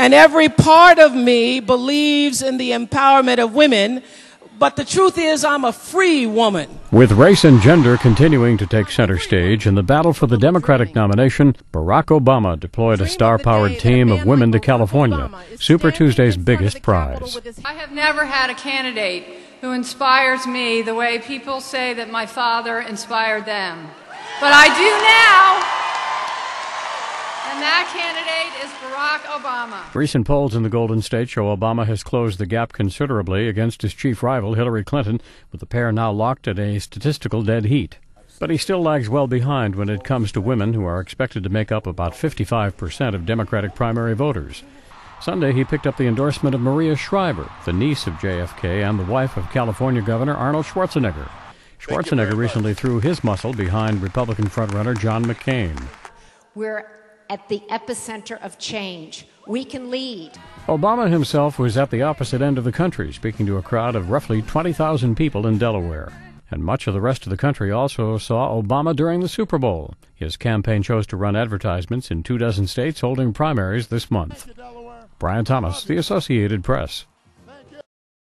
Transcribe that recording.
And every part of me believes in the empowerment of women. But the truth is, I'm a free woman. With race and gender continuing to take center stage in the battle for the Democratic nomination, Barack Obama deployed a star powered team of women to California, Super Tuesday's biggest prize. I have never had a candidate who inspires me the way people say that my father inspired them. But I do now. And that candidate is Barack Obama. Recent polls in the Golden State show Obama has closed the gap considerably against his chief rival, Hillary Clinton, with the pair now locked at a statistical dead heat. But he still lags well behind when it comes to women, who are expected to make up about 55% of Democratic primary voters. Sunday, he picked up the endorsement of Maria Shriver, the niece of JFK and the wife of California Governor Arnold Schwarzenegger. Schwarzenegger recently threw his muscle behind Republican frontrunner John McCain. We're at the epicenter of change. We can lead. Obama himself was at the opposite end of the country, speaking to a crowd of roughly 20,000 people in Delaware. And much of the rest of the country also saw Obama during the Super Bowl. His campaign chose to run advertisements in two dozen states holding primaries this month. Brian Thomas, The Associated Press.